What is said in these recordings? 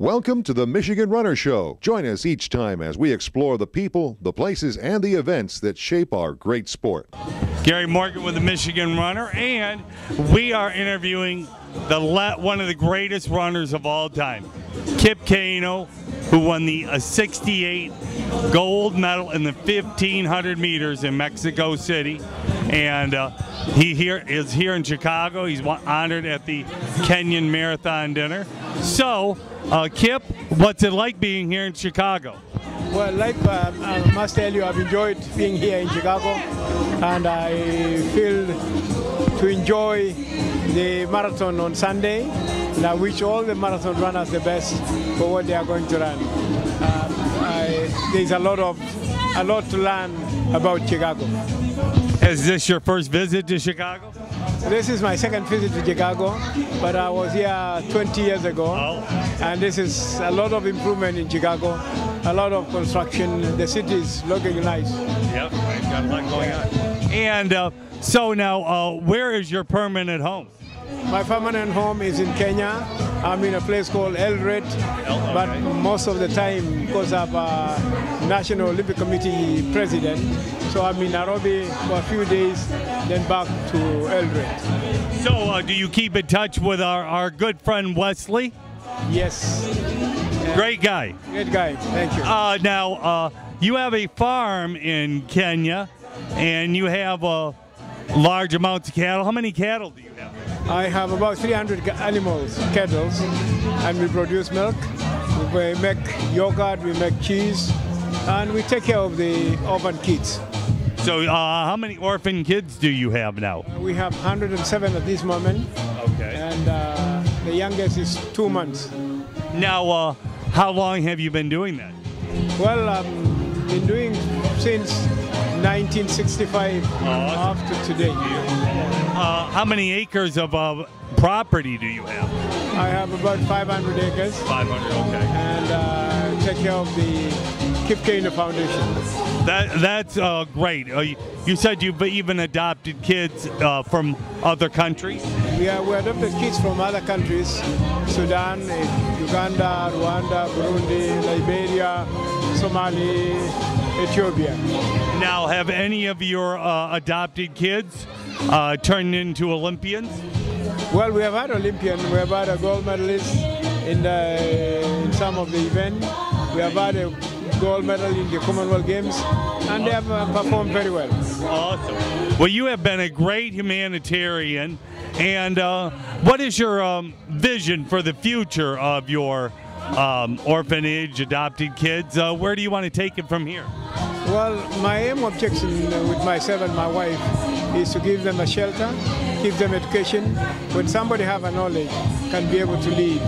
Welcome to the Michigan Runner Show. Join us each time as we explore the people, the places, and the events that shape our great sport. Gary Morgan with the Michigan Runner, and we are interviewing the one of the greatest runners of all time, Kip Keino, who won the uh, 68 gold medal in the 1500 meters in Mexico City, and uh, he here is here in Chicago. He's honored at the Kenyan Marathon Dinner. So, uh, Kip, what's it like being here in Chicago? Well, like uh, I must tell you, I've enjoyed being here in Chicago, and I feel to enjoy the marathon on Sunday. And I wish all the marathon runners the best for what they are going to run. Um, I, there's a lot of a lot to learn about Chicago. Is this your first visit to Chicago? This is my second visit to Chicago, but I was here 20 years ago, Oh. and this is a lot of improvement in Chicago, a lot of construction. The city is looking nice. Yep, got a lot going on. And uh, so now, uh, where is your permanent home? My permanent home is in Kenya. I'm in a place called Eldoret, El- but most of the time, because I'm a National Olympic Committee president, so I'm in Nairobi for a few days, then back to Eldoret. So, uh, do you keep in touch with our, our good friend Wesley? Yes, Great guy. great guy. Thank you. Uh, now, uh, you have a farm in Kenya, and you have large amounts of cattle. How many cattle do you have? I have about 300 animals, cattle, and we produce milk. We make yogurt, we make cheese, and we take care of the orphan kids. So, uh, how many orphan kids do you have now? We have 107 at this moment, Okay. and uh, the youngest is two months. Now, uh, how long have you been doing that? Well, I've been doing since 1965 up to today. Uh, how many acres of uh, property do you have? I have about 500 acres 500. Okay. and uh, take care of the Kip Keino Foundation. That that's uh, great. Uh, you, you said you've even adopted kids uh, from other countries. Yeah, we adopted kids from other countries, Sudan, eh, Uganda, Rwanda, Burundi, Liberia, Somalia, Ethiopia. Now, have any of your uh, adopted kids uh, turned into Olympians? Well, we have had Olympian, we have had a gold medalist in, the, in some of the events. We have had a gold medal in the Commonwealth Games, and they have uh, performed very well. Awesome. Well, you have been a great humanitarian. And uh, what is your um, vision for the future of your um, orphanage, adopted kids? Uh, where do you want to take it from here? Well, my aim objection with myself and my wife is to give them a shelter, give them education. When somebody have a knowledge, can be able to live,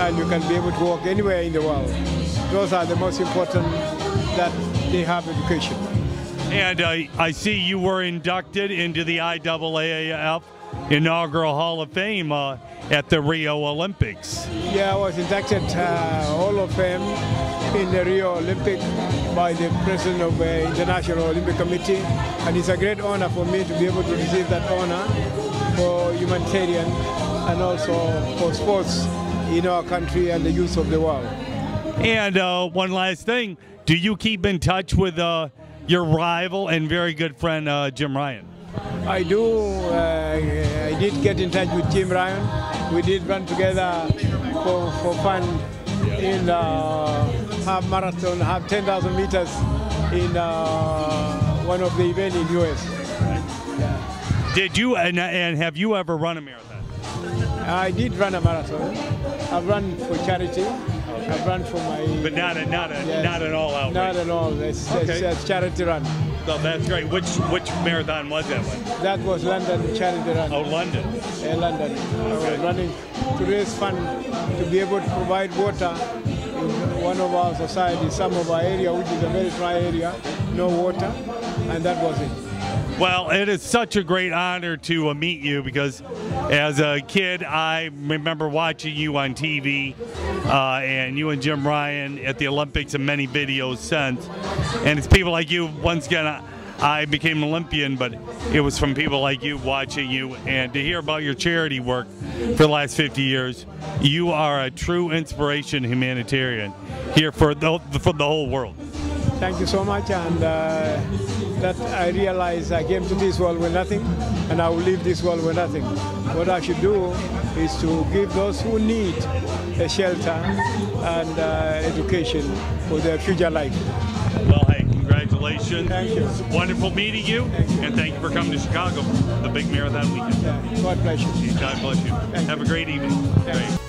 and you can be able to walk anywhere in the world. Those are the most important that they have education. And uh, I see you were inducted into the IAAF inaugural Hall of Fame uh, at the Rio Olympics. Yeah, I was inducted uh, Hall of Fame in the Rio Olympic by the president of the International Olympic Committee, and it's a great honor for me to be able to receive that honor for humanitarian and also for sports in our country and the youth of the world. And uh, one last thing, do you keep in touch with uh, your rival and very good friend uh, Jim Ryun? I do. Uh, I did get in touch with Jim Ryun. We did run together for, for fun in uh, half marathon, half 10,000 meters in uh, one of the events in US. Did you and, and have you ever run a marathon? I did run a marathon. I've run for charity. I've run for my. But not a not a Yes. not at all out. Not at all. It's, it's Okay. a charity run. So that's great. Which which marathon was that one? That was London charity run. Oh, London. in London. Was running to raise fund to be able to provide water one of our societies, some of our area, which is a very dry area, no water, and that was it. Well, it is such a great honor to uh, meet you because as a kid, I remember watching you on TV uh, and you and Jim Ryun at the Olympics and many videos since. And it's people like you, once again, I, became an Olympian, but it was from people like you watching you and to hear about your charity work for the last 50 years. You are a true inspiration humanitarian here for the, for the whole world. Thank you so much, and uh, that I realize I came to this world with nothing, and I will leave this world with nothing. What I should do is to give those who need a shelter and uh, education for their future life. Congratulations. Thank you. Wonderful meeting you, and thank you for coming to Chicago, the big marathon weekend. Yeah, God bless you. God bless you. Have a great evening. Thank you. Great.